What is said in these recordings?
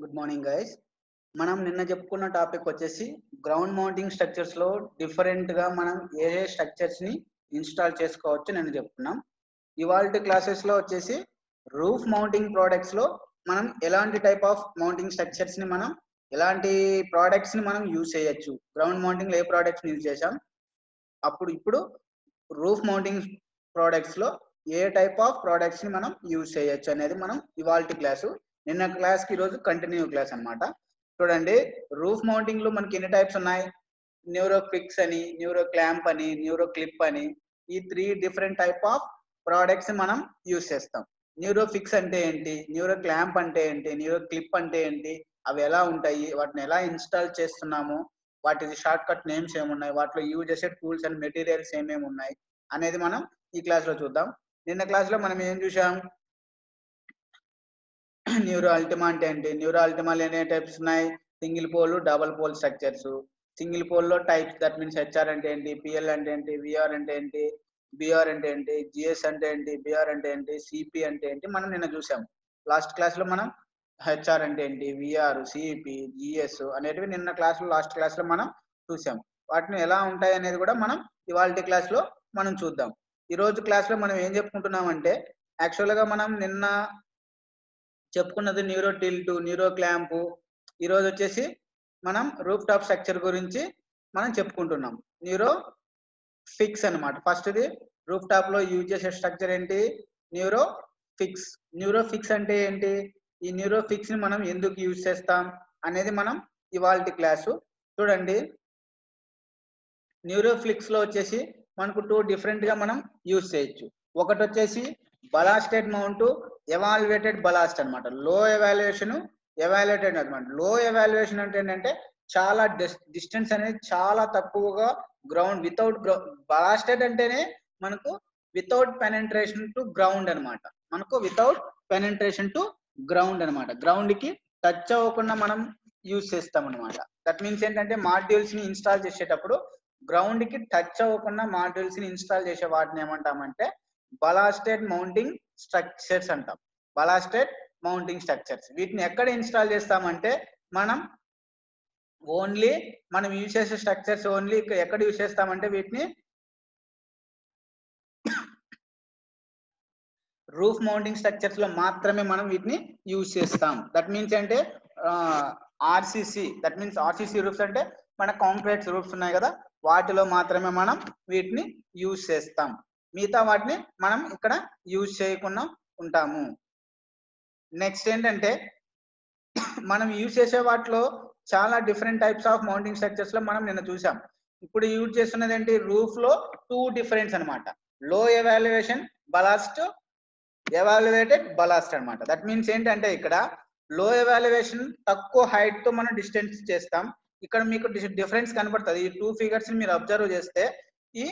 Good morning guys మనం నిన్న చెప్పుకున్న టాపిక్ వచ్చేసి గ్రౌండ్ మౌంటింగ్ స్ట్రక్చర్స్లో డిఫరెంట్గా మనం ఏ ఏ స్ట్రక్చర్స్ని ఇన్స్టాల్ చేసుకోవచ్చు నేను చెప్పుకున్నాం. ఇవాళ క్లాసెస్లో వచ్చేసి రూఫ్ మౌంటింగ్ ప్రోడక్ట్స్లో మనం ఎలాంటి టైప్ ఆఫ్ మౌంటింగ్ స్ట్రక్చర్స్ని మనం ఎలాంటి ప్రోడక్ట్స్ని మనం యూజ్ చేయొచ్చు? గ్రౌండ్ మౌంటింగ్ ఏ ప్రోడక్ట్స్ యూజ్ చేసాం అప్పుడు ఇప్పుడు రూఫ్ మౌంటింగ్ ప్రోడక్ట్స్లో ఏ టైప్ ఆఫ్ ప్రోడక్ట్స్ని మనం యూజ్ చేయొచ్చు అనేది మనం ఇవాల్టి క్లాసు నిన్న క్లాస్కి రోజు కంటిన్యూ క్లాస్ అన్నమాట. చూడండి రూఫ్ మౌంటింగ్లో మనకి ఎన్ని టైప్స్ ఉన్నాయి? న్యూరో ఫిక్స్ అని న్యూరో క్లాంప్ అని న్యూరో క్లిప్ అని ఈ three different type of products use use చేస్తాం. న్యూరో ఫిక్స్ అంటే ఏంటి? న్యూరో క్లాంప్ అంటే ఏంటి? న్యూరో క్లిప్ అంటే ఏంటి? అవి ఎలా ఉంటాయి? వాటిని ఎలా ఇన్స్టాల్ చేస్తున్నాము? వాటి షార్ట్ కట్ నేమ్స్ ఏమున్నాయి? వాటిలో యూజ్ చేసే టూల్స్ అండ్ మెటీరియల్స్ ఏమేమి ఉన్నాయి అనేది మనం ఈ క్లాస్లో చూద్దాం. నిన్న క్లాస్లో మనం ఏం చూసాం న్యూరో అల్టిమా అంటే ఏంటి? న్యూరో అల్టిమాలు ఎన్ని టైప్స్ ఉన్నాయి? Single pole double pole structures single పోల్లో types that means HR అంటే ఏంటి? పిఎల్ అంటే ఏంటి? విఆర్ అంటే ఏంటి? బిఆర్ అంటే ఏంటి? జిఎస్ అంటే ఏంటి? బిఆర్ అంటే ఏంటి? సిపి అంటే ఏంటి? మనం నిన్న చూసాం. లాస్ట్ క్లాస్లో మనం హెచ్ఆర్ అంటే ఏంటి? విఆర్ సిపి జిఎస్ అనేటివి నిన్న క్లాస్లో లాస్ట్ క్లాస్లో మనం చూసాం. వాటిని ఎలా ఉంటాయి అనేది కూడా మనం ఇవాళ క్లాస్లో మనం చూద్దాం. ఈ రోజు క్లాస్లో మనం ఏం చెప్పుకుంటున్నాం అంటే యాక్చువల్గా మనం నిన్న చెప్పుకున్నది న్యూరో టిల్టు న్యూరో క్లాంప్ ఈరోజు వచ్చేసి మనం రూప్ టాప్ స్ట్రక్చర్ గురించి మనం చెప్పుకుంటున్నాం. న్యూరో ఫిక్స్ అనమాట ఫస్ట్ది రూప్ టాప్లో యూజ్ చేసే స్ట్రక్చర్ ఏంటి? న్యూరో ఫిక్స్ న్యూరో ఫిక్స్ అంటే ఏంటి? ఈ న్యూరో ఫిక్స్ని మనం ఎందుకు యూజ్ చేస్తాం అనేది మనం ఇవాళ క్లాసు చూడండి. న్యూరో ఫ్లిక్స్లో వచ్చేసి మనకు టూ డిఫరెంట్గా మనం యూజ్ చేయొచ్చు. ఒకటి వచ్చేసి బలాస్టెడ్ మౌంట్ ఎవాల్యుయేటెడ్ బలాస్ట్ అనమాట లో ఎవాల్యుయేషన్ ఎవాల్యుయేటెడ్ అనమాట లో ఎవాల్యుయేషన్ అంటే ఏంటంటే చాలా డిస్టెన్స్ అనేది చాలా తక్కువగా గ్రౌండ్ వితౌట్ బలాస్టెడ్ అంటేనే మనకు వితౌట్ పెనెంట్రేషన్ టు గ్రౌండ్ అనమాట మనకు వితౌట్ పెనెంట్రేషన్ టు గ్రౌండ్ అనమాట గ్రౌండ్కి టచ్ అవ్వకుండా మనం యూజ్ చేస్తాం అనమాట దట్ మీన్స్ ఏంటంటే మాడ్యూల్స్ని ఇన్స్టాల్ చేసేటప్పుడు గ్రౌండ్కి టచ్ అవ్వకుండా మాడ్యూల్స్ని ఇన్స్టాల్ చేసే వాటిని ఏమంటామంటే బలాస్టెడ్ మౌంటింగ్ స్ట్రక్చర్స్ అంటాం. Ballasted mounting structures. వీటిని ఎక్కడ ఇన్స్టాల్ చేస్తామంటే మనం ఓన్లీ మనం యూజ్ చేసే స్ట్రక్చర్స్ ఓన్లీ ఎక్కడ యూజ్ చేస్తామంటే వీటిని రూఫ్ మౌంటింగ్ స్ట్రక్చర్స్లో మాత్రమే మనం వీటిని యూజ్ చేస్తాం. దట్ మీన్స్ అంటే RCC that means RCC roofs అంటే మన కాంక్రీట్ రూఫ్స్ ఉన్నాయి కదా వాటిలో మాత్రమే మనం వీటిని యూజ్ చేస్తాం. మిగతా వాటిని మనం ఇక్కడ యూజ్ చేయకుండా ఉంటాము. నెక్స్ట్ ఏంటంటే మనం యూజ్ చేసే వాటిలో చాలా డిఫరెంట్ టైప్స్ ఆఫ్ మౌంటింగ్ స్ట్రక్చర్స్లో మనం నిన్న చూసాం. ఇప్పుడు యూజ్ చేస్తున్నది ఏంటి? రూఫ్లో టూ డిఫరెన్స్ అనమాట low evaluation ballast evaluated ballast అనమాట దట్ మీన్స్ ఏంటంటే ఇక్కడ లో ఎవాల్యుయేషన్ తక్కువ హైట్తో మనం డిస్టెన్స్ చేస్తాం. ఇక్కడ మీకు డిఫరెన్స్ కనబడుతుంది. ఈ టూ ఫిగర్స్ మీరు అబ్జర్వ్ చేస్తే ఈ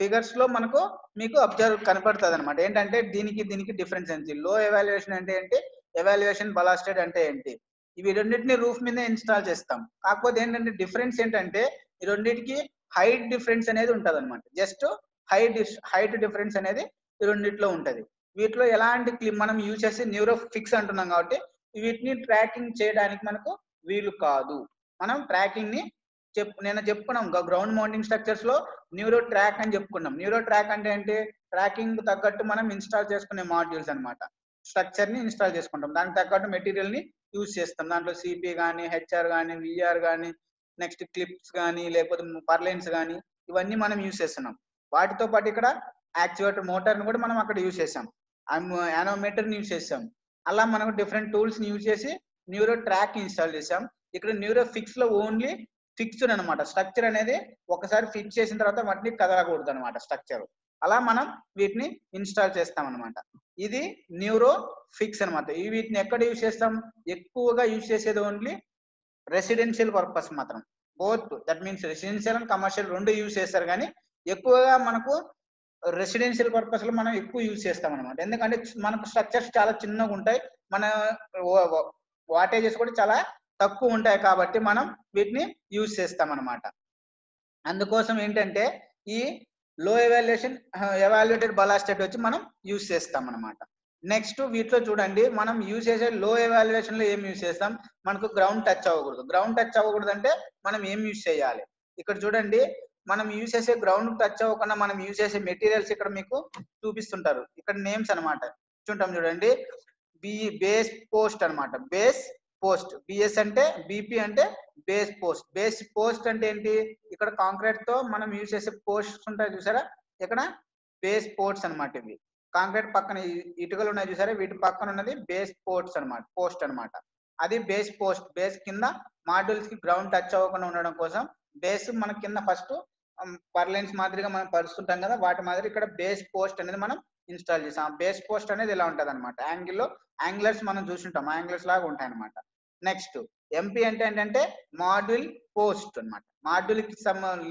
ఫిగర్స్లో మనకు మీకు అబ్జర్వ్ కనపడుతుంది అనమాట ఏంటంటే దీనికి దీనికి డిఫరెన్స్ ఏంటి? లో ఎవాల్యుయేషన్ అంటే ఏంటి? ఎవాల్యుయేషన్ బలాస్టెడ్ అంటే ఏంటి? ఇవి రెండింటిని రూఫ్ మీద ఇన్స్టాల్ చేస్తాం. కాకపోతే ఏంటంటే డిఫరెన్స్ ఏంటంటే ఈ రెండింటికి హైట్ డిఫరెన్స్ అనేది ఉంటుంది అనమాట జస్ట్ హైట్ హైట్ డిఫరెన్స్ అనేది ఈ రెండింటిలో ఉంటుంది. వీటిలో ఎలాంటి మనం యూజ్ చేసి న్యూరో ఫిక్స్ అంటున్నాం కాబట్టి వీటిని ట్రాకింగ్ చేయడానికి మనకు వీలు కాదు. మనం ట్రాకింగ్ని చెప్పు నేను చెప్పుకున్నాం గ్రౌండ్ మౌంటింగ్ స్ట్రక్చర్స్లో న్యూరో ట్రాక్ అని చెప్పుకున్నాం. న్యూరో ట్రాక్ అంటే ఏంటి? ట్రాకింగ్ తగ్గట్టు మనం ఇన్స్టాల్ చేసుకునే మాడ్యూల్స్ అనమాట స్ట్రక్చర్ని ఇన్స్టాల్ చేసుకుంటాం. దానికి తగ్గట్టు మెటీరియల్ని యూజ్ చేస్తాం. దాంట్లో సిపి కానీ హెచ్ఆర్ కానీ విఆర్ కానీ నెక్స్ట్ క్లిప్స్ కానీ లేకపోతే పర్లైన్స్ కానీ ఇవన్నీ మనం యూజ్ చేస్తున్నాం. వాటితో పాటు ఇక్కడ యాక్చువేటర్ మోటార్ని కూడా మనం అక్కడ యూజ్ చేసాం యానోమీటర్ని యూజ్ చేసాం అలా మనకు డిఫరెంట్ టూల్స్ని యూజ్ చేసి న్యూరో ట్రాక్ ఇన్స్టాల్ చేసాం ఇక్కడ న్యూరో ఫిక్స్లో ఓన్లీ ఫిక్స్డ్ అనమాట స్ట్రక్చర్ అనేది ఒకసారి ఫిక్స్ చేసిన తర్వాత వాటిని కదలకూడదు అనమాట స్ట్రక్చర్ అలా మనం వీటిని ఇన్స్టాల్ చేస్తాం అనమాట ఇది న్యూరో ఫిక్స్ అనమాట ఈ వీటిని ఎక్కడ యూజ్ చేస్తాం? ఎక్కువగా యూజ్ చేసేది ఓన్లీ రెసిడెన్షియల్ పర్పస్ మాత్రం. Both that means residential and commercial రెండు యూజ్ చేస్తారు కానీ ఎక్కువగా మనకు రెసిడెన్షియల్ పర్పస్లో మనం ఎక్కువ యూజ్ చేస్తాం అనమాట ఎందుకంటే మనకు స్ట్రక్చర్స్ చాలా చిన్నగా ఉంటాయి. మన వాటేజెస్ కూడా చాలా తక్కువ ఉంటాయి కాబట్టి మనం వీటిని యూజ్ చేస్తాం అనమాట అందుకోసం ఏంటంటే ఈ లో ఎవాల్యుయేషన్ ఎవాల్యుయేటెడ్ బలాస్టేట్ వచ్చి మనం యూజ్ చేస్తాం అనమాట నెక్స్ట్ వీటిలో చూడండి మనం యూజ్ చేసే లో ఎవాల్యుయేషన్లో ఏం యూజ్ చేస్తాం? మనకు గ్రౌండ్ టచ్ అవ్వకూడదు. గ్రౌండ్ టచ్ అవ్వకూడదు అంటే మనం ఏం యూజ్ చేయాలి? ఇక్కడ చూడండి మనం యూజ్ చేసే గ్రౌండ్ టచ్ అవ్వకుండా మనం యూజ్ చేసే మెటీరియల్స్ ఇక్కడ మీకు చూపిస్తుంటారు. ఇక్కడ నేమ్స్ అన్నమాట. చూంటాం చూడండి బి బేస్ పోస్ట్ అన్నమాట. Base post. బిఎస్ అంటే బీపీ అంటే బేస్ పోస్ట్. బేస్ పోస్ట్ అంటే ఏంటి? ఇక్కడ కాంక్రీట్తో మనం యూజ్ చేసే పోస్ట్స్ ఉంటాయి చూసారా? ఇక్కడ బేస్ పోర్ట్స్ అన్నమాట ఇవి. కాంక్రీట్ పక్కన ఇటుకలు ఉన్నాయి చూసారా? వీటి పక్కన ఉన్నది బేస్ పోర్ట్స్ అన్నమాట పోస్ట్ అన్నమాట. అది బేస్ పోస్ట్. బేస్ కింద మాడ్యూల్స్కి గ్రౌండ్ టచ్ అవ్వకుండా ఉండడం కోసం బేస్ మన కింద ఫస్ట్ పర్లైన్స్ మాదిరిగా మనం పరుస్తుంటాం కదా వాటి మాదిరి ఇక్కడ బేస్ పోస్ట్ అనేది మనం ఇన్స్టాల్ చేసాం బేస్ పోస్ట్ అనేది ఇలా ఉంటది అనమాట యాంగిల్లో యాంగిలర్స్ మనం చూసుంటాం. యాంగిలర్స్ లాగా ఉంటాయి అనమాట నెక్స్ట్ ఎంపీ అంటే ఏంటంటే మాడ్యూల్ పోస్ట్ అన్నమాట. మాడ్యూల్కి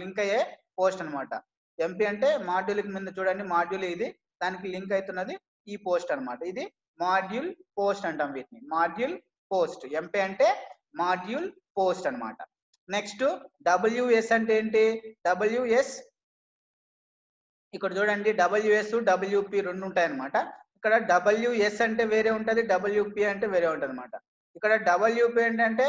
లింక్ అయ్యే పోస్ట్ అన్నమాట. ఎంపీ అంటే మాడ్యూల్కి ముందు చూడండి మాడ్యూల్ ఇది దానికి లింక్ అవుతున్నది ఈ పోస్ట్ అన్నమాట. ఇది మాడ్యూల్ పోస్ట్ అంటాం వీటిని. Module post. ఎంపీ అంటే మాడ్యూల్ పోస్ట్ అన్నమాట. నెక్స్ట్ డబ్ల్యూఎస్ అంటే ఏంటి? డబ్ల్యూఎస్ ఇక్కడ చూడండి డబ్ల్యూఎస్ డబ్ల్యూపి రెండు ఉంటాయి అనమాట ఇక్కడ డబ్ల్యూఎస్ అంటే వేరే ఉంటది డబ్ల్యూపి అంటే వేరే ఉంటది అనమాట ఇక్కడ డబ్ల్యూ ఏంటంటే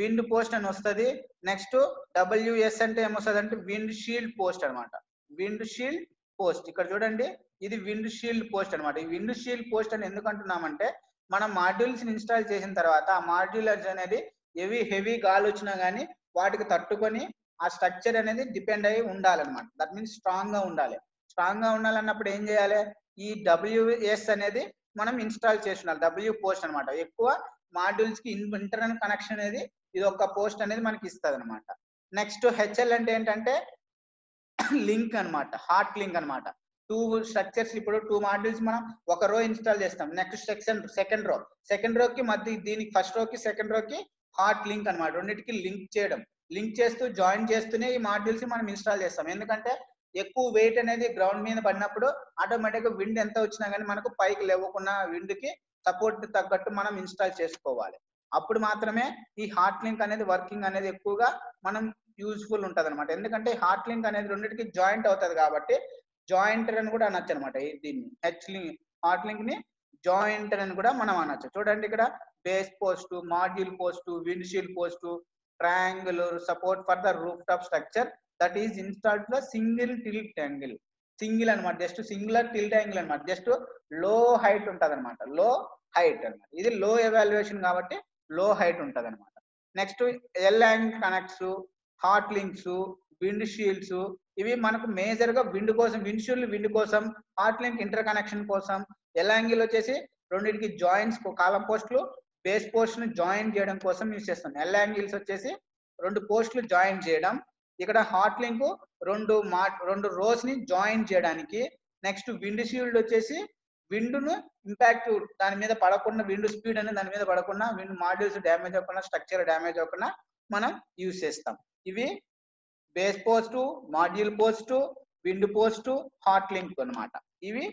విండ్ పోస్ట్ అని వస్తుంది. నెక్స్ట్ డబ్ల్యూఎస్ అంటే ఏమొస్తుంది అంటే విండ్ షీల్డ్ పోస్ట్ అన్నమాట. విండ్ షీల్డ్ పోస్ట్ ఇక్కడ చూడండి ఇది విండ్ షీల్డ్ పోస్ట్ అన్నమాట. ఈ విండ్ షీల్డ్ పోస్ట్ అని ఎందుకు అంటున్నామంటే మనం మాడ్యూల్స్ ఇన్స్టాల్ చేసిన తర్వాత ఆ మాడ్యూలర్స్ అనేది హెవీ హెవీ గాలి వచ్చినా కానీ వాటికి తట్టుకొని ఆ స్ట్రక్చర్ అనేది డిపెండ్ అయ్యి ఉండాలన్నమాట. దట్ మీన్స్ స్ట్రాంగ్గా ఉండాలి. స్ట్రాంగ్గా ఉండాలన్నప్పుడు ఏం చేయాలి? ఈ డబ్ల్యూఎస్ అనేది మనం ఇన్స్టాల్ చేసి ఉండాలి. డబ్ల్యూ పోస్ట్ అన్నమాట. ఎక్కువ మాడ్యూల్స్కి ఇంటర్నల్ కనెక్షన్ అనేది ఇది ఒక పోస్ట్ అనేది మనకి ఇస్తుంది అనమాట నెక్స్ట్ హెచ్ఎల్ అంటే ఏంటంటే లింక్ అన్నమాట హార్ట్ లింక్ అన్నమాట. టూ స్ట్రక్చర్స్ ఇప్పుడు టూ మాడ్యూల్స్ మనం ఒక రో ఇన్స్టాల్ చేస్తాం. Next section second row. Second రోకి మధ్య దీనికి ఫస్ట్ రోకి సెకండ్ రోకి హార్ట్ లింక్ అన్నమాట. రెండింటికి లింక్ చేయడం. లింక్ చేస్తూ జాయిన్ చేస్తూనే ఈ మాడ్యూల్స్ మనం ఇన్స్టాల్ చేస్తాం. ఎందుకంటే ఎక్కువ వెయిట్ అనేది గ్రౌండ్ మీద పడినప్పుడు ఆటోమేటిక్గా విండ్ ఎంత వచ్చినా కానీ మనకు పైకి లేవకుండా విండ్కి సపోర్ట్ తగ్గట్టు మనం ఇన్స్టాల్ చేసుకోవాలి. అప్పుడు మాత్రమే ఈ హార్ట్ లింక్ అనేది వర్కింగ్ అనేది ఎక్కువగా మనం యూజ్ఫుల్ ఉంటుంది అనమాట ఎందుకంటే హార్ట్ లింక్ అనేది రెండింటికి జాయింట్ అవుతుంది కాబట్టి జాయింటర్ అని కూడా అనొచ్చు అనమాట దీన్ని. హెచ్ లింక్ హార్ట్ లింక్ని జాయింటర్ అని కూడా మనం అనొచ్చు. చూడండి ఇక్కడ base post module post windshield post triangle support for the roof top structure that is installed the single tilt angle. Single అనమాట జస్ట్ సింగులర్ టిల్ట్ యాంగిల్ అనమాట జస్ట్లో హైట్ ఉంటుంది అనమాట లో హైట్ అనమాట ఇది లో ఎవాల్యుయేషన్ కాబట్టి లో హైట్ ఉంటుంది అనమాట next L angle connects hot links wind shields ఇవి మనకు మేజర్గా విండ్ కోసం విండ్ షీల్డ్ విండ్ కోసం హాట్ లింక్ ఇంటర్ కనెక్షన్ కోసం ఎల్ యాంగిల్ వచ్చేసి రెండింటికి జాయింట్స్ కాలం పోస్టులు బేస్ పోస్ట్ను జాయిన్ చేయడం కోసం యూస్ చేస్తాం ఎల్ యాంగిల్స్ వచ్చేసి రెండు పోస్టులు జాయిన్ చేయడం ఇక్కడ హాట్ లింక్ రెండు మా రెండు రోస్ని జాయిన్ చేయడానికి. నెక్స్ట్ విండ్ షీల్డ్ వచ్చేసి విండును ఇంపాక్ట్ దాని మీద పడకుండా విండ్ స్పీడ్ అనేది దాని మీద పడకుండా విండ్ మాడ్యూల్స్ డ్యామేజ్ అవ్వకుండా స్ట్రక్చర్ డ్యామేజ్ అవ్వకుండా మనం యూజ్ చేస్తాం. ఇవి base post module post wind post hot link అన్నమాట. ఇవి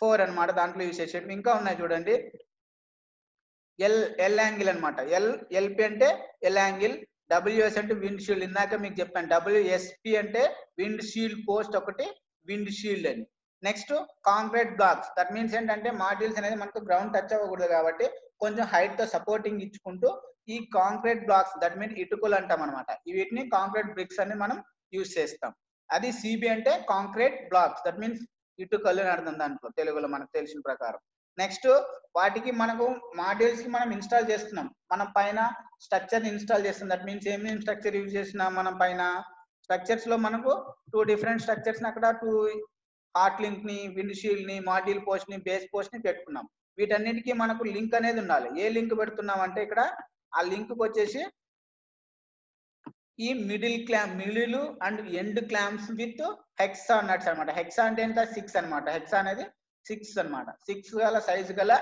ఫోర్ అన్నమాట దాంట్లో యూజ్ చేసేవి ఇంకా ఉన్నాయి చూడండి. ఎల్ ఎల్ యాంగిల్ అన్నమాట. ఎల్ ఎల్పి అంటే ఎల్ యాంగిల్ డబ్ల్యూఎస్ అంటే విండ్ షీల్డ్. ఇందాక మీకు చెప్పాను డబ్ల్యూఎస్పి అంటే విండ్ షీల్డ్ పోస్ట్ ఒకటి విండ్ షీల్డ్ అని. Next concrete blocks. That means ఏంటంటే మాడ్యూల్స్ అనేది మనకు గ్రౌండ్ టచ్ అవ్వకూడదు కాబట్టి కొంచెం హైట్తో సపోర్టింగ్ ఇచ్చుకుంటూ ఈ కాంక్రీట్ బ్లాక్స్ దట్ మీన్ ఇటుకలు అంటాం అనమాట వీటిని కాంక్రీట్ బ్రిక్స్ అని మనం యూజ్ చేస్తాం. అది సిబి అంటే కాంక్రీట్ బ్లాక్స్. దట్ మీన్స్ ఇటుకలు అని అర్థం దాంట్లో. తెలుగులో మనకు తెలిసిన ప్రకారం. నెక్స్ట్ వాటికి మనకు మాడ్యూల్స్కి మనం ఇన్స్టాల్ చేస్తున్నాం. మనం పైన స్ట్రక్చర్ ఇన్స్టాల్ చేస్తాం దట్ మీన్స్ ఏమేమి స్ట్రక్చర్ యూజ్ చేసినాం మనం పైన స్ట్రక్చర్స్లో మనకు టూ డిఫరెంట్ స్ట్రక్చర్స్ అక్కడ టూ హార్ట్ లింక్ని విండ్షీల్డ్ని మాడ్యూల్ పోస్ట్ని బేస్ పోస్ట్ని పెట్టుకున్నాం. వీటన్నిటికీ మనకు లింక్ అనేది ఉండాలి. ఏ లింక్ పెడుతున్నాం అంటే ఇక్కడ ఆ లింక్ వచ్చేసి ఈ middle clamp middle and end clamps with hexa nuts అనమాట హెక్సా అంటే ఎంత? సిక్స్ అనమాట హెక్సా అనేది సిక్స్ అన్నమాట. సిక్స్ గల సైజ్ గల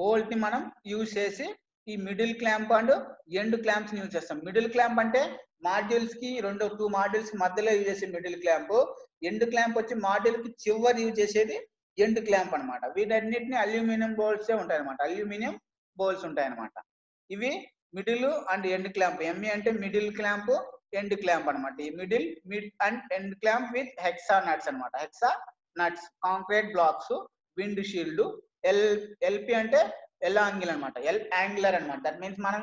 బోల్ట్ని మనం యూజ్ చేసి ఈ middle clamp and end clamps use చేస్తాం. మిడిల్ క్లాంప్ అంటే మాడ్యూల్స్కి రెండు టూ మాడ్యూల్స్కి మధ్యలో యూజ్ చేసే మిడిల్ క్లాంప్. ఎండ్ క్లాంప్ వచ్చి మాడ్యూల్కి చివరి యూజ్ చేసేది ఎండ్ క్లాంప్ అనమాట వీటన్నిటిని అల్యూమినియం బౌల్స్ ఉంటాయి అనమాట అల్యూమినియం బోల్స్ ఉంటాయి అనమాట ఇవి middle and end clamp. ME అంటే మిడిల్ క్లాంప్ ఎండ్ క్లాంప్ అనమాట ఈ middle mid and end clamp with hexa nuts అనమాట hexa nuts concrete blocks. Wind shield L LP అంటే ఎల్ యాంగిల్ అనమాట ఎల్ యాంగులర్ అనమాట దట్ మీన్స్ మనం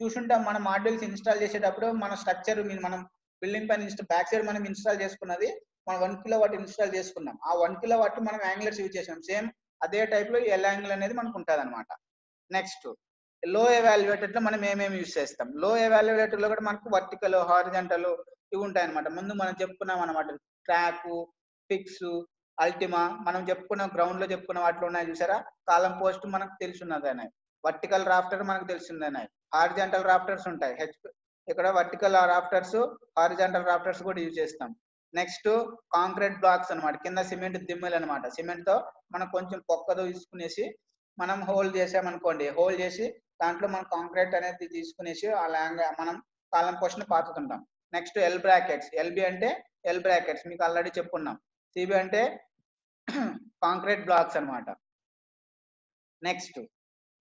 చూసుంటాం మన మాడ్యూల్స్ ఇన్స్టాల్ చేసేటప్పుడు మన స్ట్రక్చర్ మనం బిల్డింగ్ పైన బ్యాక్ సైడ్ మనం ఇన్స్టాల్ చేసుకున్నది మనం వన్ కిలో వాట్ ఇన్స్టాల్ చేసుకున్నాం. ఆ వన్ కిలో వాట్ మనం యాంగులర్స్ యూజ్ చేసాం సేమ్ అదే టైప్లో ఎల్ యాంగిల్ అనేది మనకు ఉంటుంది అనమాట నెక్స్ట్లో ఎవాల్యుయేటెడ్లో మనం ఏమేమి యూజ్ చేస్తాం? లో ఎవాల్యుయేటెడ్లో కూడా మనకు వర్టికల్ హారిజంటల్ ఇవి ఉంటాయి అనమాట ముందు మనం చెప్పుకున్నాం అనమాట ట్రాక్ ఫిక్స్ అల్టిమా మనం చెప్పుకున్న గ్రౌండ్లో చెప్పుకున్న వాటిలో ఉన్నాయి చూసారా? కాలం పోస్ట్ మనకు తెలుసున్నది అనేది వర్టికల్ రాఫ్టర్ మనకు తెలిసింది అనేది హారిజంటల్ రాఫ్టర్స్ ఉంటాయి. హెచ్ ఇక్కడ వర్టికల్ రాఫ్టర్స్ హారిజాంటల్ రాఫ్టర్స్ కూడా యూజ్ చేస్తాం. నెక్స్ట్ కాంక్రీట్ బ్లాక్స్ అన్నమాట. కింద సిమెంట్ దిమ్మలు అనమాట సిమెంట్తో మనం కొంచెం పొక్కదో తీసుకునేసి మనం హోల్ చేసామనుకోండి హోల్ చేసి దాంట్లో మనం కాంక్రీట్ అనేది తీసుకునేసి ఆ ల్యాంగ్ మనం కాలం పోస్ట్ పాతుతుంటాం. నెక్స్ట్ ఎల్ బ్రాకెట్స్ ఎల్బి అంటే ఎల్ బ్రాకెట్స్ మీకు ఆల్రెడీ చెప్పుకున్నాం. సిబి అంటే కాంక్రీట్ బ్లాక్స్ అన్నమాట. నెక్స్ట్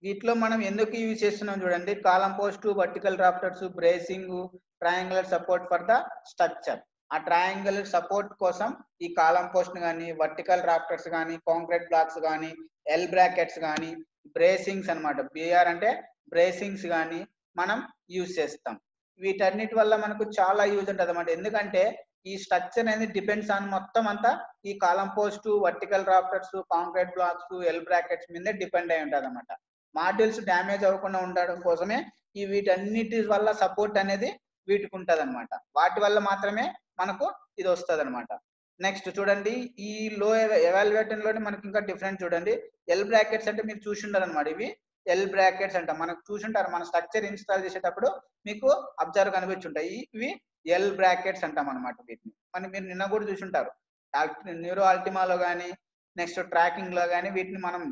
వీటిలో మనం ఎందుకు యూజ్ చేస్తున్నాం చూడండి. Column post vertical rafters bracing triangular support for the structure. ఆ ట్రయాంగిల్ సపోర్ట్ కోసం ఈ కాలం పోస్ట్ కానీ వర్టికల్ రాఫ్టర్స్ కానీ కాంక్రీట్ బ్లాక్స్ కానీ ఎల్ బ్రాకెట్స్ కానీ బ్రేసింగ్స్ అన్నమాట. బిఆర్ అంటే బ్రేసింగ్స్ కానీ మనం యూజ్ చేస్తాం. వీటన్నిటి వల్ల మనకు చాలా యూజ్ ఉంటుంది అనమాట ఎందుకంటే ఈ స్ట్రక్చర్ అనేది డిపెండ్స్ ఆన్ మొత్తం అంతా ఈ column post vertical rafters concrete blocks L brackets మీదే డిపెండ్ అయి ఉంటుంది అనమాట మాడ్యూల్స్ డ్యామేజ్ అవ్వకుండా ఉండడం కోసమే ఈ వీటన్నిటి వల్ల సపోర్ట్ అనేది వీటికి ఉంటుంది అనమాట వాటి వల్ల మాత్రమే మనకు ఇది వస్తుంది అనమాట నెక్స్ట్ చూడండి ఈ లో ఎవాల్యుయేషన్లోనే మనకి ఇంకా డిఫరెంట్ చూడండి. ఎల్ బ్రాకెట్స్ అంటే మీరు చూసిండారు అనమాట ఇవి. ఎల్ బ్రాకెట్స్ అంట. మనకు చూసింటారు మన స్ట్రక్చర్ ఇన్స్టాల్ చేసేటప్పుడు మీకు అబ్జర్వ్ కనిపించుంటాయి. ఇవి ఎల్ బ్రాకెట్స్ అంటాం అనమాట వీటిని. మనం మీరు నిన్న కూడా చూసుంటారు. న్యూరో అల్టిమాలో కానీ నెక్స్ట్ ట్రాకింగ్లో కానీ వీటిని మనం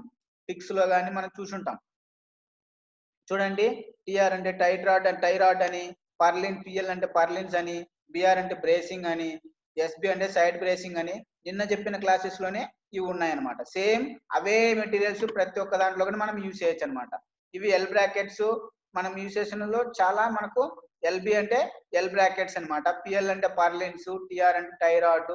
పిక్స్లో కానీ మనం చూసుంటాం. చూడండి టిఆర్ అంటే టైట్రాడ్ అండ్ టైరాడ్ అని పర్లిన్ పిఎల్ అంటే పర్లిన్స్ అని బిఆర్ అంటే బ్రేసింగ్ అని ఎస్బి అంటే సైడ్ బ్రేసింగ్ అని నిన్న చెప్పిన క్లాసెస్లోనే ఇవి ఉన్నాయన్నమాట. సేమ్ అవే మెటీరియల్స్ ప్రతి ఒక్క దాంట్లో కూడా మనం యూజ్ చేయొచ్చు అనమాట ఇవి ఎల్ బ్రాకెట్స్ మనం యూజ్ చేసిన చాలా మనకు ఎల్బి అంటే ఎల్ బ్రాకెట్స్ అనమాట పిఎల్ అంటే పర్లిన్స్ టిఆర్ అంటే tie rod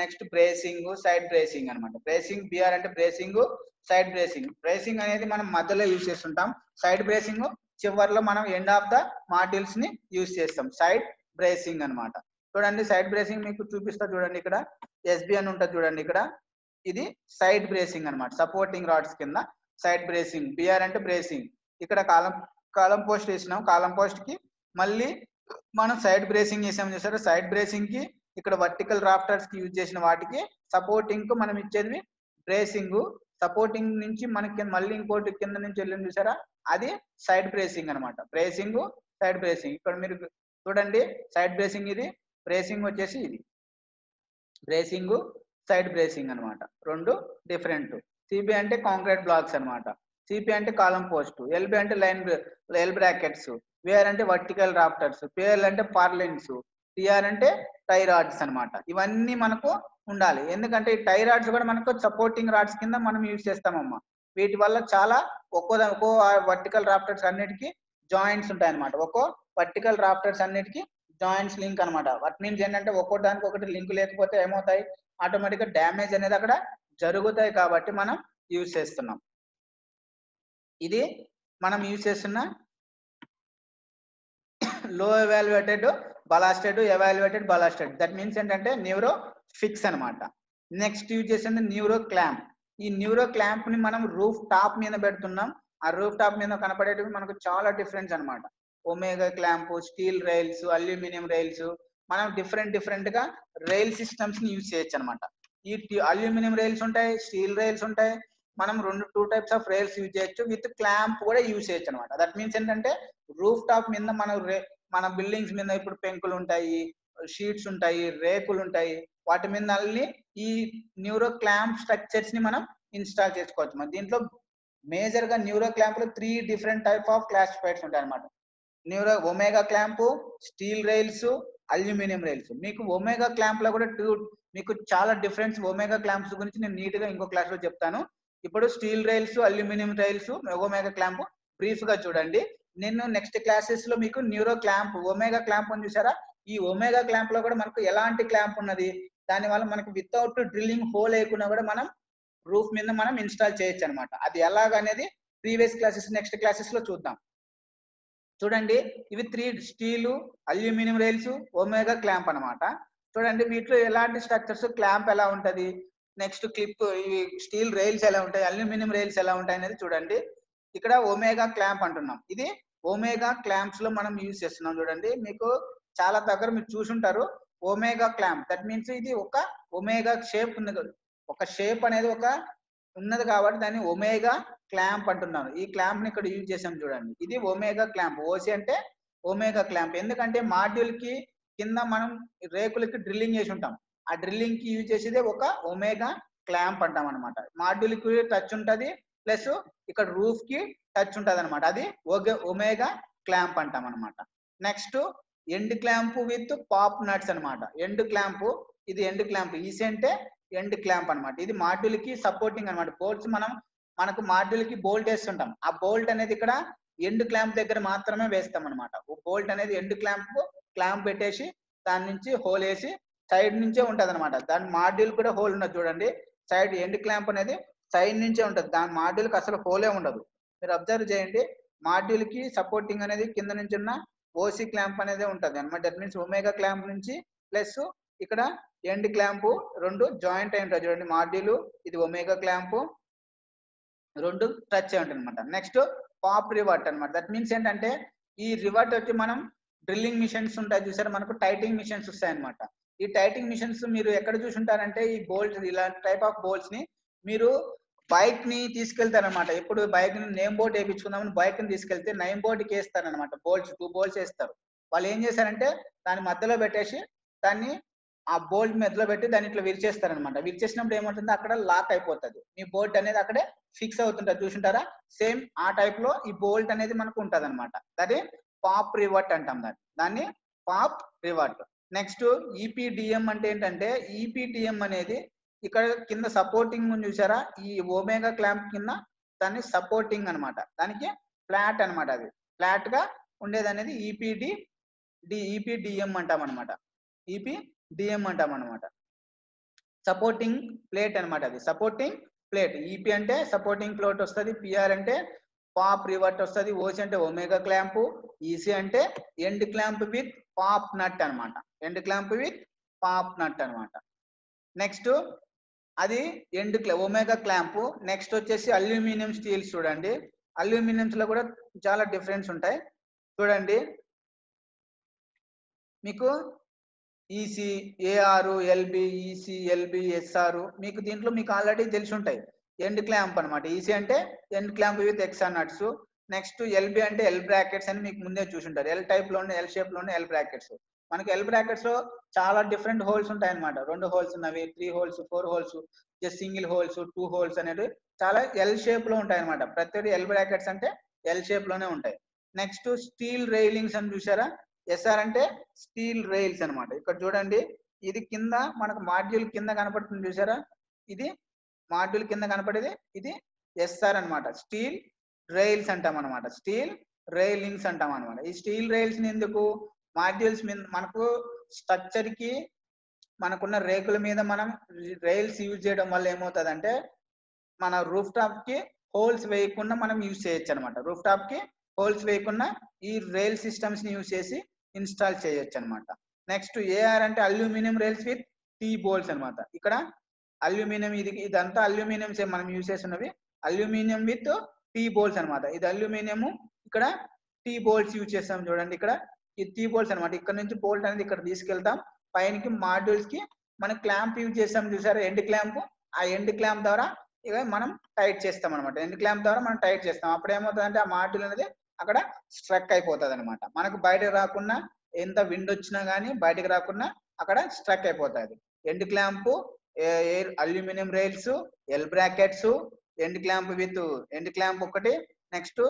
next bracing side bracing అనమాట బ్రేసింగ్ బిఆర్ అంటే బ్రేసింగ్ సైడ్ బ్రేసింగ్. బ్రేసింగ్ అనేది మనం మధ్యలో యూజ్ చేస్తుంటాం. సైడ్ బ్రేసింగ్ చివరిలో మనం ఎండ్ ఆఫ్ ద మాడ్యూల్స్ని యూజ్ చేస్తాం. సైడ్ బ్రేసింగ్ అన్నమాట. చూడండి సైడ్ బ్రేసింగ్ మీకు చూపిస్తా చూడండి ఇక్కడ. ఎస్బి అని ఉంటుంది చూడండి ఇక్కడ. ఇది సైడ్ బ్రేసింగ్ అన్నమాట. సపోర్టింగ్ రాడ్స్ కింద సైడ్ బ్రేసింగ్. బిఆర్ అంటే బ్రేసింగ్. ఇక్కడ కాలం కాలం పోస్ట్ వేసినాం. కాలం పోస్ట్కి మళ్ళీ మనం సైడ్ బ్రేసింగ్ చేసాం చూసారు? సైడ్ బ్రేసింగ్కి ఇక్కడ వర్టికల్ రాఫ్టర్స్కి యూజ్ చేసిన వాటికి సపోర్టింగ్కు మనం ఇచ్చేది బ్రేసింగ్. సపోర్టింగ్ నుంచి మనకి మళ్ళీ ఇంకోటి కింద నుంచి వెళ్ళింది చూసారా? అది సైడ్ బ్రేసింగ్ అన్నమాట. Bracing side bracing. ఇక్కడ మీరు చూడండి సైడ్ బ్రేసింగ్ ఇది బ్రేసింగ్ వచ్చేసి ఇది. బ్రేసింగ్ సైడ్ బ్రేసింగ్ అన్నమాట. రెండు డిఫరెంట్. సిబి అంటే కాంక్రీట్ బ్లాక్స్ అనమాట సిపి అంటే కాలం పోస్ట్. ఎల్బి అంటే లైన్ ఎల్ బ్రాకెట్స్. వేర్ అంటే వర్టికల్ రాప్టర్స్ పేర్లు అంటే పార్లెన్స్ టిఆర్ అంటే టైరాడ్స్ అన్నమాట. ఇవన్నీ మనకు ఉండాలి. ఎందుకంటే ఈ టైరాడ్స్ కూడా మనకు సపోర్టింగ్ రాడ్స్ కింద మనం యూజ్ చేస్తామమ్మా. వీటి వల్ల చాలా ఒక్కో ఒక్కో వర్టికల్ రాప్టర్స్ అన్నిటికీ జాయింట్స్ ఉంటాయి అనమాట ఒక్కో వర్టికల్ రాప్టర్స్ అన్నిటికీ జాయింట్స్ లింక్ అనమాట వాట్ మీన్స్ ఏంటంటే ఒక్కో దానికి ఒకటి లింక్ లేకపోతే ఏమవుతాయి? ఆటోమేటిక్గా డ్యామేజ్ అనేది అక్కడ జరుగుతాయి కాబట్టి మనం యూజ్ చేస్తున్నాం. ఇది మనం యూజ్ చేస్తున్న లో evaluated ballasted evaluated ballasted that means ఏంటంటే న్యూరో ఫిక్స్ అన్నమాట. నెక్స్ట్ యూజ్ చేసింది న్యూరో క్లాంప్ ఈ న్యూరో క్లాంప్ని మనం రూఫ్ టాప్ మీద పెడుతున్నాం. ఆ రూఫ్ టాప్ మీద కనపడేటివి మనకు చాలా డిఫరెన్స్ అన్నమాట. Omega clamp steel rails aluminium rails మనం డిఫరెంట్ డిఫరెంట్గా రైల్ సిస్టమ్స్ని యూజ్ చేయొచ్చు అనమాట ఈ అల్యూమినియం రైల్స్ ఉంటాయి స్టీల్ రైల్స్ ఉంటాయి మనం రెండు two types of rails use చేయొచ్చు. విత్ క్లాంప్ కూడా యూజ్ చేయొచ్చు అనమాట దట్ మీన్స్ ఏంటంటే రూఫ్ టాప్ మీద మన రే- మన బిల్డింగ్స్ మీద ఇప్పుడు పెంకులు ఉంటాయి షీట్స్ ఉంటాయి రేకులు ఉంటాయి. వాటి మీద అల్లి ఈ న్యూరో క్లాంప్ స్ట్రక్చర్స్ని మనం ఇన్స్టాల్ చేసుకోవచ్చు. మరి దీంట్లో మేజర్గా neuro క్లాంప్లో three different type of classifieds ఉంటాయి అనమాట neuro omega clamp steel rails aluminium rails మీకు ఒమేగా క్లాంప్లో కూడా టూ మీకు చాలా డిఫరెన్స్ ఒమేగా క్లాంప్స్ గురించి నేను నీట్గా ఇంకో క్లాస్లో చెప్తాను. ఇప్పుడు steel rails aluminium rails omega clamp బ్రీఫ్గా చూడండి. నేను నెక్స్ట్ క్లాసెస్లో మీకు న్యూరో క్లాంప్ ఒమేగా క్లాంప్ అని చూసారా? ఈ ఒమేగా క్లాంప్లో కూడా మనకు ఎలాంటి క్లాంప్ ఉన్నది? దాని వల్ల మనకు వితౌట్ డ్రిల్లింగ్ హోల్ వేయకుండా కూడా మనం రూఫ్ మీద మనం ఇన్స్టాల్ చేయొచ్చు అనమాట అది ఎలాగనేది ప్రీవియస్ క్లాసెస్ నెక్స్ట్ క్లాసెస్లో చూద్దాం. చూడండి ఇవి three steel aluminium rails omega clamp అనమాట చూడండి వీటిలో ఎలాంటి స్ట్రక్చర్స్ క్లాంప్ ఎలా ఉంటది? నెక్స్ట్ క్లిప్ ఇవి స్టీల్ రైల్స్ ఎలా ఉంటాయి అల్యూమినియం రైల్స్ ఎలా ఉంటాయి అనేది చూడండి. ఇక్కడ ఒమేగా క్లాంప్ అంటున్నాం. ఇది ఒమేగా క్లాంప్స్లో మనం యూజ్ చేస్తున్నాం చూడండి. మీకు చాలా దగ్గర మీరు చూసుంటారు. Omega clamp. దట్ మీన్స్ ఇది ఒక ఒమేగా షేప్ ఉంది ఒక షేప్ అనేది ఒక ఉన్నది కాబట్టి దాన్ని ఒమేగా క్లాంప్ అంటున్నారు. ఈ క్లాంప్ని ఇక్కడ యూజ్ చేసాం చూడండి. ఇది ఒమేగా క్లాంప్. ఓసి అంటే ఒమేగా క్లాంప్. ఎందుకంటే మాడ్యూల్కి కింద మనం రేకులకి డ్రిల్లింగ్ చేసి ఉంటాం. ఆ డ్రిల్లింగ్కి యూజ్ చేసేది ఒక ఒమేగా క్లాంప్ అంటాం అనమాట మాడ్యూల్కి టచ్ ఉంటది ప్లస్ ఇక్కడ రూఫ్కి టచ్ ఉంటది అనమాట అది ఒగే ఒమేగా క్లాంప్ అంటాం అనమాట next end clamp with pop nuts అన్నమాట. ఎండ్ క్లాంప్ ఇది ఎండ్ క్లాంప్ ఈసెంటే ఎండ్ క్లాంప్ అన్నమాట. ఇది మాడ్యూల్కి సపోర్టింగ్ అన్నమాట. బోల్ట్స్ మనం మనకు మాడ్యూల్కి బోల్ట్ వేస్తుంటాం. ఆ బోల్ట్ అనేది ఇక్కడ ఎండ్ క్లాంప్ దగ్గర మాత్రమే వేస్తాం అనమాట బోల్ట్ అనేది ఎండ్ క్లాంప్ క్లాంప్ పెట్టేసి దాని నుంచి హోల్ వేసి సైడ్ నుంచే ఉంటుంది అనమాట దాని మాడ్యూల్ కూడా హోల్ ఉన్నది చూడండి. సైడ్ ఎండ్ క్లాంప్ అనేది సైడ్ నుంచే ఉంటుంది. దాని మాడ్యూల్కి అసలు హోలే ఉండదు. మీరు అబ్జర్వ్ చేయండి. మాడ్యూల్కి సపోర్టింగ్ అనేది కింద నుంచి ఉన్న ఓసీ క్లాంప్ అనేది ఉంటుంది అనమాట దట్ మీన్స్ ఒమేగా క్లాంప్ నుంచి ప్లస్ ఇక్కడ ఎండ్ క్లాంపు రెండు జాయింట్ అయి ఉంటుంది చూడండి. మాడ్యూల్ ఇది ఒమేగా క్లాంపు రెండు టచ్ అయి ఉంటుంది అనమాట నెక్స్ట్ పాప్ రివర్ట్ అన్నమాట. దట్ మీన్స్ ఏంటంటే ఈ రివర్ట్ వచ్చి మనం డ్రిల్లింగ్ మిషన్స్ ఉంటాయి చూసారు? మనకు టైటింగ్ మిషన్స్ వస్తాయి అనమాట ఈ టైటింగ్ మిషన్స్ మీరు ఎక్కడ చూసుంటారంటే ఈ బోల్ట్ ఇలాంటి టైప్ ఆఫ్ బోల్ట్స్ని మీరు బైక్ని తీసుకెళ్తారనమాట ఎప్పుడు బైక్ని నేమ్ బోర్డ్ వేయించుకుందామని బైక్ని తీసుకెళ్తే నైన్ బోర్డుకి వేస్తారనమాట బోల్ట్స్ టూ బోల్ట్స్ వేస్తారు. వాళ్ళు ఏం చేశారంటే దాని మధ్యలో పెట్టేసి దాన్ని ఆ బోల్ట్ మధ్యలో పెట్టి దాన్ని ఇట్లా విరిచేస్తారనమాట విరిచేసినప్పుడు ఏమవుతుంది అక్కడ లాక్ అయిపోతుంది. మీ బోల్ట్ అనేది అక్కడే ఫిక్స్ అవుతుంటది. చూసుంటారా? సేమ్ ఆ టైప్లో ఈ బోల్ట్ అనేది మనకు ఉంటుంది అనమాట దట్ పాప్ రివర్ట్ అంటాం దాన్ని. దాన్ని పాప్ రివర్ట్. నెక్స్ట్ ఈపీడిఎం అంటే ఏంటంటే ఈపీడిఎం అనేది ఇక్కడ కింద సపోర్టింగ్ చూసారా? ఈ ఒమేగా క్లాంప్ కింద దాన్ని సపోర్టింగ్ అన్నమాట. దానికి ఫ్లాట్ అన్నమాట అది. ఫ్లాట్గా ఉండేది అనేది ఈపీడి డి ఈపీడిఎం అంటాం అనమాట ఈపీడిఎం అంటాం అనమాట సపోర్టింగ్ ప్లేట్ అన్నమాట అది. సపోర్టింగ్ ప్లేట్ ఈపీ అంటే సపోర్టింగ్ ప్లేట్ వస్తుంది పిఆర్ అంటే పాప్ రివర్ట్ వస్తుంది ఓసి అంటే ఒమేగా క్లాంప్ ఈసీ అంటే end clamp with pop nut అనమాట end clamp with pop nut అనమాట నెక్స్ట్ అది ఎండ్ క్లా ఒమేగా క్లాంప్. నెక్స్ట్ వచ్చేసి అల్యూమినియం స్టీల్స్ చూడండి. అల్యూమినియంస్లో కూడా చాలా డిఫరెన్స్ ఉంటాయి. చూడండి. మీకు EC AR LB EC LB SR మీకు దీంట్లో మీకు ఆల్రెడీ తెలిసి ఉంటాయి. ఎండ్ క్లాంప్ అన్నమాట. ఈసీ అంటే end clamp with hexa nuts next LB అంటే ఎల్ బ్రాకెట్స్ అని మీకు ముందే చూసుంటారు. ఎల్ టైప్లోనే ఎల్ షేప్లోనే ఎల్ బ్రాకెట్స్ మనకి ఎల్ బ్రాకెట్స్లో చాలా డిఫరెంట్ హోల్స్ ఉంటాయి అనమాట రెండు హోల్స్ ఉన్నవి three holes four holes just single holes two holes అనేవి చాలా ఎల్ షేప్లో ఉంటాయి అనమాట ప్రతి ఎల్ బ్రాకెట్స్ అంటే ఎల్ షేప్లోనే ఉంటాయి. నెక్స్ట్ స్టీల్ రైలింగ్స్ అని చూసారా ఎస్ఆర్ అంటే స్టీల్ రైల్స్ అన్నమాట. ఇక్కడ చూడండి ఇది కింద మనకు మాడ్యూల్ కింద కనపడుతుంది చూసారా ఇది మాడ్యూల్ కింద కనపడేది ఇది ఎస్ఆర్ అన్నమాట. స్టీల్ రైల్స్ అంటాం అనమాట స్టీల్ రైలింగ్స్ అంటాం అనమాట ఈ స్టీల్ రైల్స్ని ఎందుకు? మాడ్యూల్స్ మీద మనకు స్ట్రక్చర్కి మనకున్న రేకుల మీద మనం రైల్స్ యూజ్ చేయడం వల్ల ఏమవుతుందంటే మన రూఫ్ టాప్కి హోల్స్ వేయకుండా మనం యూజ్ చేయొచ్చు అనమాట రూఫ్ టాప్కి హోల్స్ వేయకుండా ఈ రైల్ సిస్టమ్స్ని యూజ్ చేసి ఇన్స్టాల్ చేయొచ్చు అనమాట నెక్స్ట్ ఏఆర్ అంటే aluminium rails with T bolts అన్నమాట. ఇక్కడ అల్యూమినియం ఇది ఇదంతా అల్యూమినియం మనం యూజ్ చేస్తున్నవి? అల్యూమినియం విత్ టీ బోల్స్ అన్నమాట. ఇది అల్యూమినియం ఇక్కడ టీ బోల్స్ యూజ్ చేస్తాం చూడండి ఇక్కడ. ఈ టీ బోల్స్ అన్నమాట. ఇక్కడ నుంచి బోల్ట్ అనేది ఇక్కడ తీసుకెళ్తాం. పైనకి మాడ్యూల్స్కి మనం క్లాంప్ యూజ్ చేస్తాం చూసారా? ఎండ్ క్లాంప్ ఆ ఎండ్ క్లాంప్ ద్వారా ఇక మనం టైట్ చేస్తాం అనమాట ఎండ్ క్లాంప్ ద్వారా మనం టైట్ చేస్తాం. అప్పుడు ఏమవుతుందంటే ఆ మాడ్యూల్ అనేది అక్కడ స్ట్రక్ అయిపోతుంది అనమాట మనకు బయటకు రాకుండా ఎంత విండ్ వచ్చినా కానీ బయటకు రాకుండా అక్కడ స్ట్రక్ అయిపోతుంది. End clamp AR aluminium rails L brackets end clamp with end clamp ఒకటి next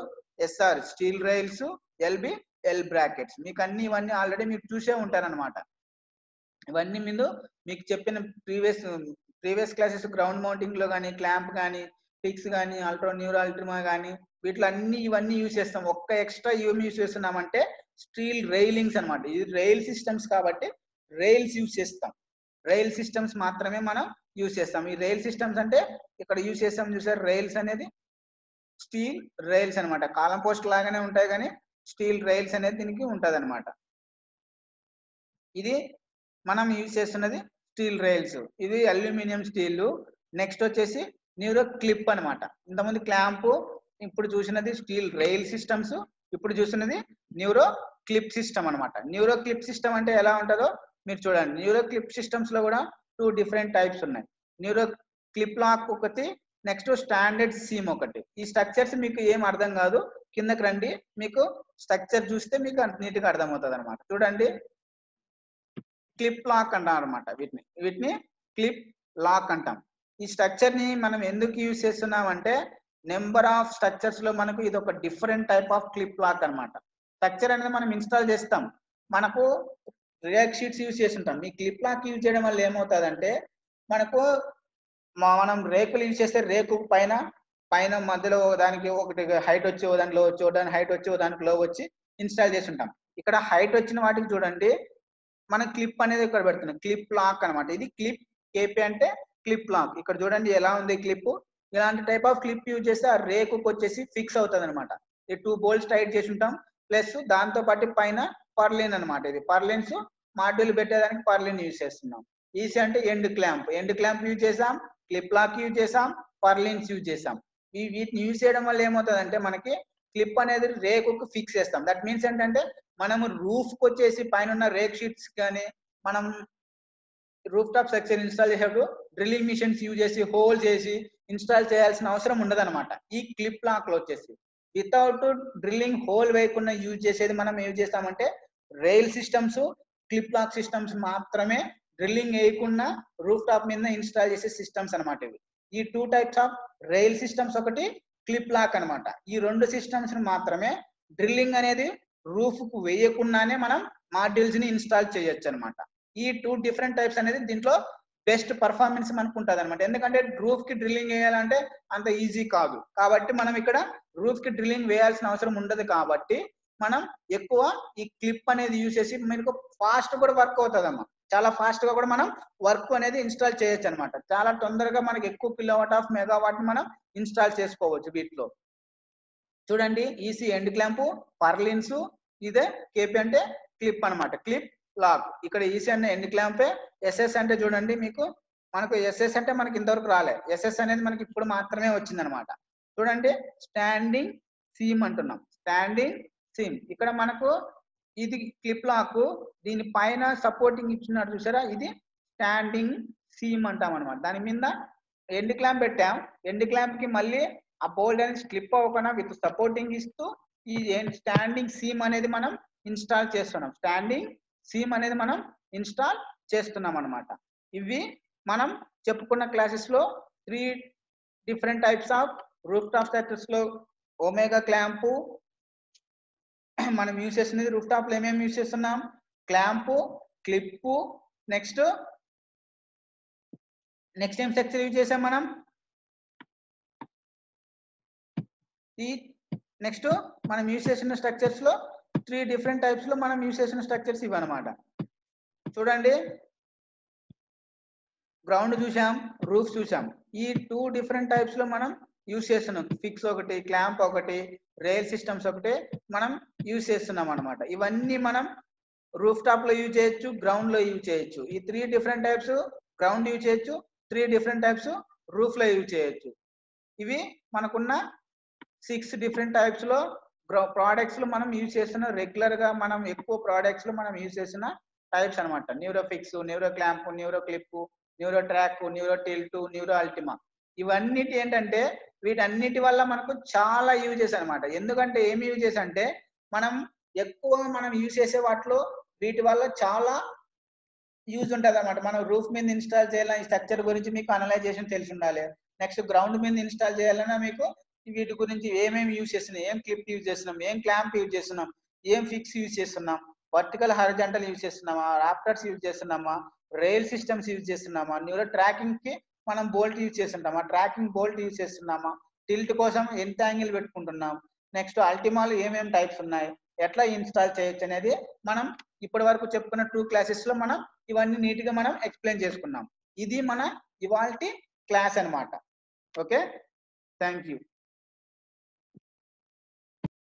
SR steel rails LB L brackets. మీకు అన్ని ఇవన్నీ ఆల్రెడీ మీరు చూసే ఉంటారనమాట ఇవన్నీ మీరు మీకు చెప్పిన ప్రీవియస్ ప్రీవియస్ క్లాసెస్ గ్రౌండ్ మౌంటింగ్లో కానీ క్లాంప్ కానీ ఫిక్స్ కానీ అల్ట్రా న్యూరాల్ట్రిమా కానీ వీటిలో అన్ని ఇవన్నీ యూజ్ చేస్తాం. ఒక్క ఎక్స్ట్రా యూమ్ యూజ్ చేస్తున్నామంటే స్టీల్ రైలింగ్స్ అన్నమాట. ఇది రైల్ సిస్టమ్స్ కాబట్టి రైల్స్ యూజ్ చేస్తాం. రైల్ సిస్టమ్స్ మాత్రమే మనం యూజ్ చేస్తాం. ఈ రైల్ సిస్టమ్స్ అంటే ఇక్కడ యూజ్ చేస్తాం చూసారు? రైల్స్ అనేది స్టీల్ రైల్స్ అన్నమాట. కాలం పోస్ట్ లాగానే ఉంటాయి కానీ స్టీల్ రైల్స్ అనేది దీనికి ఉంటుంది అనమాట ఇది మనం యూజ్ చేస్తున్నది స్టీల్ రైల్స్ ఇది అల్యూమినియం స్టీల్ నెక్స్ట్ వచ్చేసి న్యూరో క్లిప్ అనమాట ఇంతకుముందు క్లాంపు ఇప్పుడు చూసినది స్టీల్ రైల్ సిస్టమ్స్ ఇప్పుడు చూసినది న్యూరో క్లిప్ సిస్టమ్ అనమాట న్యూరో క్లిప్ సిస్టమ్ అంటే ఎలా ఉంటుందో మీరు చూడండి. న్యూరో క్లిప్ సిస్టమ్స్లో కూడా టూ డిఫరెంట్ టైప్స్ ఉన్నాయి. న్యూరో క్లిప్ లాక్ ఒకటి నెక్స్ట్ స్టాండర్డ్ సీమ్ ఒకటి. ఈ స్ట్రక్చర్స్ మీకు ఏం అర్థం కాదు. కిందకి రండి మీకు స్ట్రక్చర్ చూస్తే మీకు నీట్గా అర్థమవుతుంది అనమాట చూడండి. క్లిప్ లాక్ అంటాం అనమాట వీటిని. వీటిని క్లిప్ లాక్ అంటాం. ఈ స్ట్రక్చర్ని మనం ఎందుకు యూజ్ చేస్తున్నాం అంటే నెంబర్ ఆఫ్ స్ట్రక్చర్స్లో మనకు ఇది ఒక different type of clip lock అన్నమాట. స్ట్రక్చర్ అనేది మనం ఇన్స్టాల్ చేస్తాం. మనకు రియాక్ట్ షీట్స్ యూజ్ చేస్తుంటాం. మీ క్లిప్ లాక్ యూజ్ చేయడం వల్ల ఏమవుతుందంటే మనకు మనం రేకులు యూజ్ చేస్తే రేకు పైన పైన మధ్యలో దానికి ఒకటి హైట్ వచ్చి ఓ దానికి లో వచ్చి దాని హైట్ వచ్చి దానికి లో వచ్చి ఇన్స్టాల్ చేసి ఉంటాం ఇక్కడ హైట్ వచ్చిన వాటికి చూడండి మనం క్లిప్ అనేది ఇక్కడ పెడుతున్నాం. క్లిప్ లాక్ అన్నమాట. ఇది క్లిప్ కేపీ అంటే క్లిప్ లాక్. ఇక్కడ చూడండి ఎలా ఉంది క్లిప్. ఇలాంటి టైప్ ఆఫ్ క్లిప్ యూజ్ చేస్తే ఆ రేకుకి వచ్చేసి ఫిక్స్ అవుతుంది అనమాట ఈ టూ బోల్స్ టైట్ చేసి ఉంటాం. ప్లస్ దాంతో పాటు పైన పర్లిన్ అన్నమాట ఇది. పర్లిన్స్ మాడ్యూల్ పెట్టేదానికి పర్లిన్ యూజ్ చేస్తున్నాం. ఈసీ అంటే end clamp. End clamp use చేసాం క్లిప్ లాక్ యూజ్ చేసాం పర్లిన్స్ యూజ్ చేసాం ఈ వీటిని యూజ్ చేయడం వల్ల ఏమవుతుందంటే మనకి క్లిప్ అనేది రేకుకు ఫిక్స్ చేస్తాం. దట్ మీన్స్ ఏంటంటే మనము రూఫ్కి వచ్చేసి పైన ఉన్న రేక్ షీట్స్ కానీ మనం రూఫ్ టాప్ సెక్షన్ ఇన్స్టాల్ చేసేటప్పుడు డ్రిల్లింగ్ మిషన్స్ యూజ్ చేసి హోల్ చేసి ఇన్స్టాల్ చేయాల్సిన అవసరం ఉండదన్నమాట. ఈ క్లిప్ లాక్లో వచ్చేసి. వితౌట్ డ్రిల్లింగ్ హోల్ వేయకుండా యూజ్ చేసేది మనం యూజ్ చేస్తామంటే rail systems clip lock systems మాత్రమే డ్రిల్లింగ్ వేయకుండా రూఫ్ టాప్ మీద ఇన్స్టాల్ చేసే సిస్టమ్స్ అన్నమాట ఇవి. ఈ two types of rail systems ఒకటి క్లిప్ లాక్ అన్నమాట. ఈ రెండు సిస్టమ్స్ మాత్రమే డ్రిల్లింగ్ అనేది రూఫ్కు వేయకుండానే మనం మాడ్యూల్స్ని ఇన్స్టాల్ చేయొచ్చు అనమాట ఈ టూ డిఫరెంట్ టైప్స్ అనేది దీంట్లో బెస్ట్ పర్ఫార్మెన్స్ మనకు ఉంటుంది అనమాట ఎందుకంటే రూఫ్కి డ్రిల్లింగ్ వేయాలంటే అంత ఈజీ కాదు. కాబట్టి మనం ఇక్కడ రూఫ్కి డ్రిల్లింగ్ వేయాల్సిన అవసరం ఉండదు కాబట్టి మనం ఎక్కువ ఈ క్లిప్ అనేది యూజ్ చేసి మనకు ఫాస్ట్ కూడా వర్క్ అవుతుంది అమ్మా చాలా ఫాస్ట్గా కూడా మనం వర్క్ అనేది ఇన్స్టాల్ చేయొచ్చు అనమాట చాలా తొందరగా మనకి ఎక్కువ కిలోవాట్ ఆఫ్ మెగావాట్ మనం ఇన్స్టాల్ చేసుకోవచ్చు వీటిలో. చూడండి ఈసీ ఎండ్ క్లాంపు పర్లిన్స్ ఇదే కేపీ అంటే క్లిప్ అన్నమాట. క్లిప్ లాక్ ఇక్కడ ఈసీ అనే ఎండ్ క్లాంపే? ఎస్ఎస్ అంటే చూడండి మీకు మనకు ఎస్ఎస్ అంటే మనకి ఇంతవరకు రాలే. ఎస్ఎస్ అనేది మనకి ఇప్పుడు మాత్రమే వచ్చింది అనమాట చూడండి స్టాండింగ్ సీమ్ అంటున్నాం. స్టాండింగ్ సీమ్ ఇక్కడ మనకు ఇది క్లిప్ లాక్ దీని పైన సపోర్టింగ్ ఇచ్చినట్టు చూసారా? ఇది స్టాండింగ్ సీమ్ అంటాం అనమాట దాని మీద ఎండ్ క్లాంప్ పెట్టాం? ఎండ్ క్లాంప్కి మళ్ళీ ఆ బోల్డ్ అనేది స్లిప్ అవ్వకుండా విత్ సపోర్టింగ్ ఇస్తూ ఈ స్టాండింగ్ సీమ్ అనేది మనం ఇన్స్టాల్ చేస్తున్నాం. స్టాండింగ్ సీమ్ అనేది మనం ఇన్స్టాల్ చేస్తున్నాం అనమాట ఇవి మనం చెప్పుకున్న క్లాసెస్లో three different types of roof top స్ట్రక్చర్స్లో omega clamp మనం యూజ్ చేస్తున్నది రూఫ్ టాప్లో ఏమేమి యూజ్ చేస్తున్నాం? క్లాంపు క్లిప్పు నెక్స్ట్ నెక్స్ట్ ఏం స్ట్రక్చర్ యూజ్ చేసాం మనం? ఈ నెక్స్ట్ మనం యూజ్ చేసిన స్ట్రక్చర్స్లో త్రీ డిఫరెంట్ టైప్స్లో మనం యూజ్ చేసిన స్ట్రక్చర్స్ ఇవన్నమాట. చూడండి. గ్రౌండ్ చూసాం రూఫ్ చూసాం ఈ టూ డిఫరెంట్ టైప్స్లో మనం యూజ్ చేస్తున్నాం. ఫిక్స్ ఒకటి క్లాంప్ ఒకటి రైల్ సిస్టమ్స్ ఒకటి మనం యూజ్ చేస్తున్నాం అనమాట ఇవన్నీ మనం రూఫ్ టాప్లో యూజ్ చేయొచ్చు గ్రౌండ్లో యూజ్ చేయొచ్చు. ఈ three different types ground use చేయొచ్చు త్రీ డిఫరెంట్ టైప్స్ రూఫ్లో యూజ్ చేయొచ్చు. ఇవి మనకున్న సిక్స్ డిఫరెంట్ టైప్స్లో ప్రోడక్ట్స్లో మనం యూజ్ చేస్తున్న రెగ్యులర్గా మనం ఎక్కువ ప్రోడక్ట్స్లో మనం యూజ్ చేసిన టైప్స్ అనమాట neuro fix neuro clamp neuro clip neuro track neuro tilt neuro ultima. ఇవన్నిటి ఏంటంటే వీటన్నిటి వల్ల మనకు చాలా యూజెస్ అనమాట ఎందుకంటే ఏమి యూజెస్ అంటే మనం ఎక్కువ మనం యూజ్ చేసే వాటిలో వీటి వల్ల చాలా యూజ్ ఉంటుంది అనమాట మనం రూఫ్ మీద ఇన్స్టాల్ చేయాలని స్ట్రక్చర్ గురించి మీకు అనలైజేషన్ తెలిసి ఉండాలి. నెక్స్ట్ గ్రౌండ్ మీద ఇన్స్టాల్ చేయాలన్నా మీకు వీటి గురించి ఏమేమి యూజ్ చేస్తున్నాం ఏం క్లిప్ యూజ్ చేస్తున్నాం ఏం క్లాంప్ యూజ్ చేస్తున్నాం ఏం ఫిక్స్ యూజ్ చేస్తున్నాం వర్టికల్ హారిజాంటల్ యూజ్ చేస్తున్నామా రాప్టర్స్ యూజ్ చేస్తున్నామా రైల్ సిస్టమ్స్ యూజ్ చేస్తున్నామా న్యూరో ట్రాకింగ్కి మనం బోల్ట్ యూజ్ చేస్తుంటామా ట్రాకింగ్ బోల్ట్ యూజ్ చేస్తున్నామా టిల్ట్ కోసం ఎంత యాంగిల్ పెట్టుకుంటున్నాం నెక్స్ట్ అల్టిమాలు ఏమేమి టైప్స్ ఉన్నాయి ఎట్లా ఇన్స్టాల్ చేయొచ్చు అనేది మనం ఇప్పటి వరకు చెప్పుకున్న టూ క్లాసెస్లో మనం ఇవన్నీ నీట్గా మనం ఎక్స్ప్లెయిన్ చేసుకున్నాం. ఇది మన ఇవాల్టి క్లాస్ అన్నమాట. Okay thank you